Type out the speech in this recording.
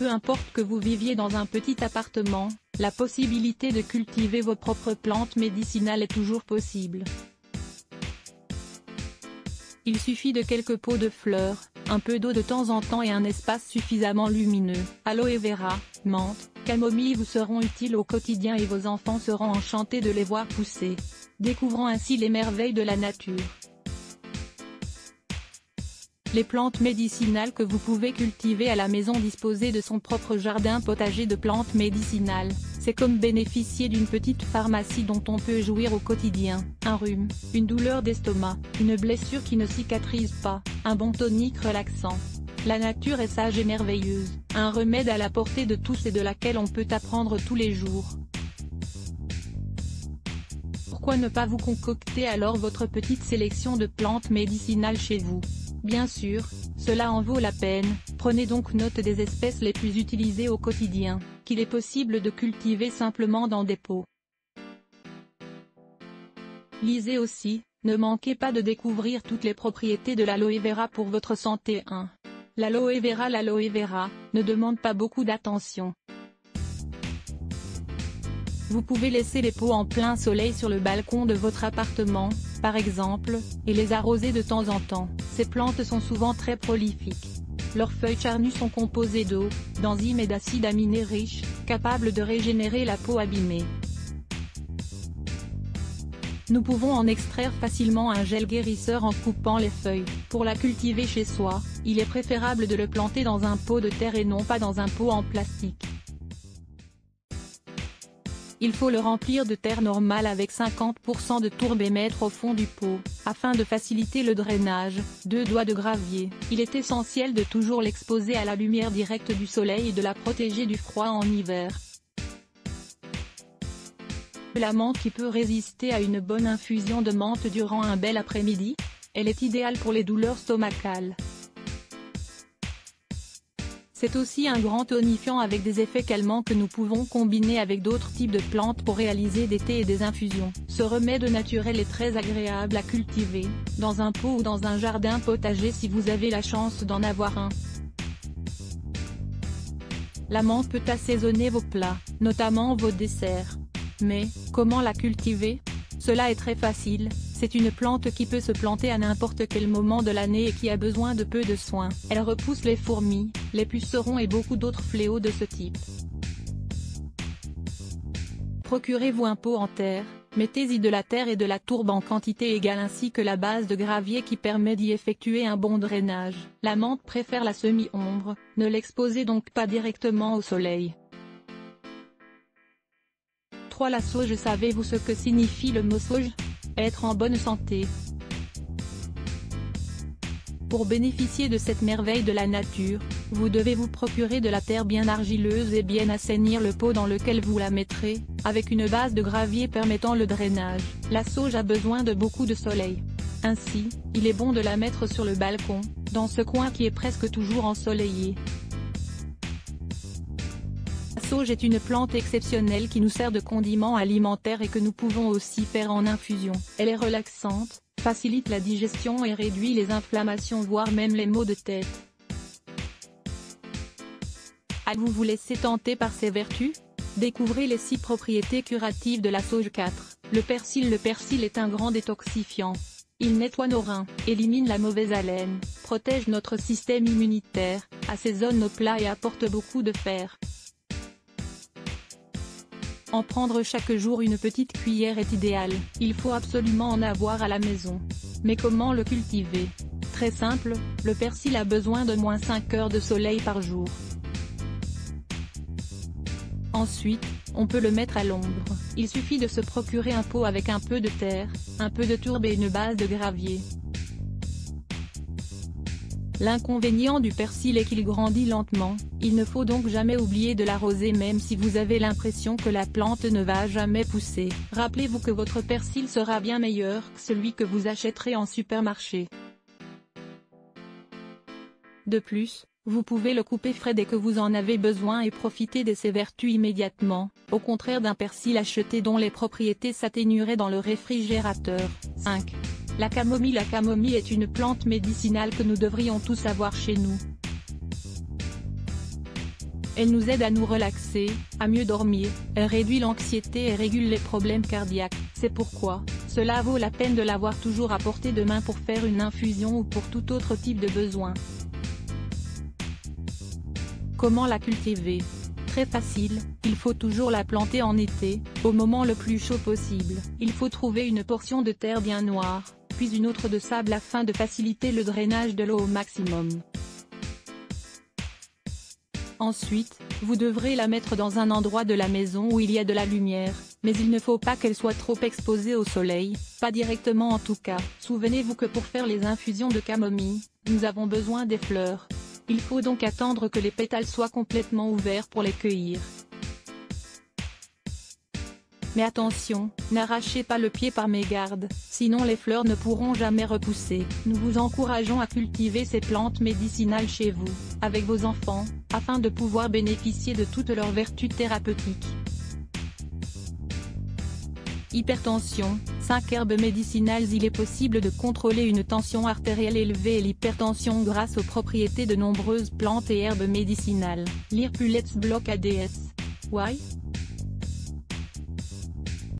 Peu importe que vous viviez dans un petit appartement, la possibilité de cultiver vos propres plantes médicinales est toujours possible. Il suffit de quelques pots de fleurs, un peu d'eau de temps en temps et un espace suffisamment lumineux. Aloe vera, menthe, camomille vous seront utiles au quotidien et vos enfants seront enchantés de les voir pousser. Découvrant ainsi les merveilles de la nature. Les plantes médicinales que vous pouvez cultiver à la maison disposer de son propre jardin potager de plantes médicinales, c'est comme bénéficier d'une petite pharmacie dont on peut jouir au quotidien, un rhume, une douleur d'estomac, une blessure qui ne cicatrise pas, un bon tonique relaxant. La nature est sage et merveilleuse, un remède à la portée de tous et de laquelle on peut apprendre tous les jours. Pourquoi ne pas vous concocter alors votre petite sélection de plantes médicinales chez vous? Bien sûr, cela en vaut la peine, prenez donc note des espèces les plus utilisées au quotidien, qu'il est possible de cultiver simplement dans des pots. Lisez aussi, ne manquez pas de découvrir toutes les propriétés de l'aloe vera pour votre santé 1. L'aloe vera L'aloe vera, ne demande pas beaucoup d'attention. Vous pouvez laisser les pots en plein soleil sur le balcon de votre appartement, par exemple, et les arroser de temps en temps. Ces plantes sont souvent très prolifiques. Leurs feuilles charnues sont composées d'eau, d'enzymes et d'acides aminés riches, capables de régénérer la peau abîmée. Nous pouvons en extraire facilement un gel guérisseur en coupant les feuilles. Pour la cultiver chez soi, il est préférable de le planter dans un pot de terre et non pas dans un pot en plastique. Il faut le remplir de terre normale avec 50% de tourbe et mettre au fond du pot, afin de faciliter le drainage, deux doigts de gravier. Il est essentiel de toujours l'exposer à la lumière directe du soleil et de la protéger du froid en hiver. La menthe qui peut résister à une bonne infusion de menthe durant un bel après-midi, elle est idéale pour les douleurs stomacales. C'est aussi un grand tonifiant avec des effets calmants que nous pouvons combiner avec d'autres types de plantes pour réaliser des thés et des infusions. Ce remède naturel est très agréable à cultiver, dans un pot ou dans un jardin potager si vous avez la chance d'en avoir un. La peut assaisonner vos plats, notamment vos desserts. Mais, comment la cultiver? Cela est très facile, c'est une plante qui peut se planter à n'importe quel moment de l'année et qui a besoin de peu de soins. Elle repousse les fourmis, les pucerons et beaucoup d'autres fléaux de ce type. Procurez-vous un pot en terre, mettez-y de la terre et de la tourbe en quantité égale ainsi que la base de gravier qui permet d'y effectuer un bon drainage. La menthe préfère la semi-ombre, ne l'exposez donc pas directement au soleil. 3. La sauge Savez-vous ce que signifie le mot sauge? Être en bonne santé. Pour bénéficier de cette merveille de la nature, vous devez vous procurer de la terre bien argileuse et bien assainir le pot dans lequel vous la mettrez, avec une base de gravier permettant le drainage. La sauge a besoin de beaucoup de soleil. Ainsi, il est bon de la mettre sur le balcon, dans ce coin qui est presque toujours ensoleillé. La sauge est une plante exceptionnelle qui nous sert de condiment alimentaire et que nous pouvons aussi faire en infusion. Elle est relaxante, facilite la digestion et réduit les inflammations voire même les maux de tête. Allez-vous vous laisser tenter par ses vertus? Découvrez les 6 propriétés curatives de la sauge 4. Le persil Le persil est un grand détoxifiant. Il nettoie nos reins, élimine la mauvaise haleine, protège notre système immunitaire, assaisonne nos plats et apporte beaucoup de fer. En prendre chaque jour une petite cuillère est idéal, il faut absolument en avoir à la maison. Mais comment le cultiver? Très simple, le persil a besoin de moins 5 heures de soleil par jour. Ensuite, on peut le mettre à l'ombre. Il suffit de se procurer un pot avec un peu de terre, un peu de tourbe et une base de gravier. L'inconvénient du persil est qu'il grandit lentement, il ne faut donc jamais oublier de l'arroser même si vous avez l'impression que la plante ne va jamais pousser. Rappelez-vous que votre persil sera bien meilleur que celui que vous achèterez en supermarché. De plus, vous pouvez le couper frais dès que vous en avez besoin et profiter de ses vertus immédiatement, au contraire d'un persil acheté dont les propriétés s'atténueraient dans le réfrigérateur. 5. La camomille La camomille est une plante médicinale que nous devrions tous avoir chez nous. Elle nous aide à nous relaxer, à mieux dormir, elle réduit l'anxiété et régule les problèmes cardiaques. C'est pourquoi, cela vaut la peine de l'avoir toujours à portée de main pour faire une infusion ou pour tout autre type de besoin. Comment la cultiver? Très facile, il faut toujours la planter en été, au moment le plus chaud possible. Il faut trouver une portion de terre bien noire, une autre de sable afin de faciliter le drainage de l'eau au maximum. Ensuite, vous devrez la mettre dans un endroit de la maison où il y a de la lumière, mais il ne faut pas qu'elle soit trop exposée au soleil, pas directement en tout cas. Souvenez-vous que pour faire les infusions de camomille, nous avons besoin des fleurs. Il faut donc attendre que les pétales soient complètement ouverts pour les cueillir. Mais attention, n'arrachez pas le pied par mégarde, sinon les fleurs ne pourront jamais repousser. Nous vous encourageons à cultiver ces plantes médicinales chez vous, avec vos enfants, afin de pouvoir bénéficier de toutes leurs vertus thérapeutiques. Hypertension, 5 herbes médicinales Il est possible de contrôler une tension artérielle élevée et l'hypertension grâce aux propriétés de nombreuses plantes et herbes médicinales. Lire Pulet's Block ADS. Why?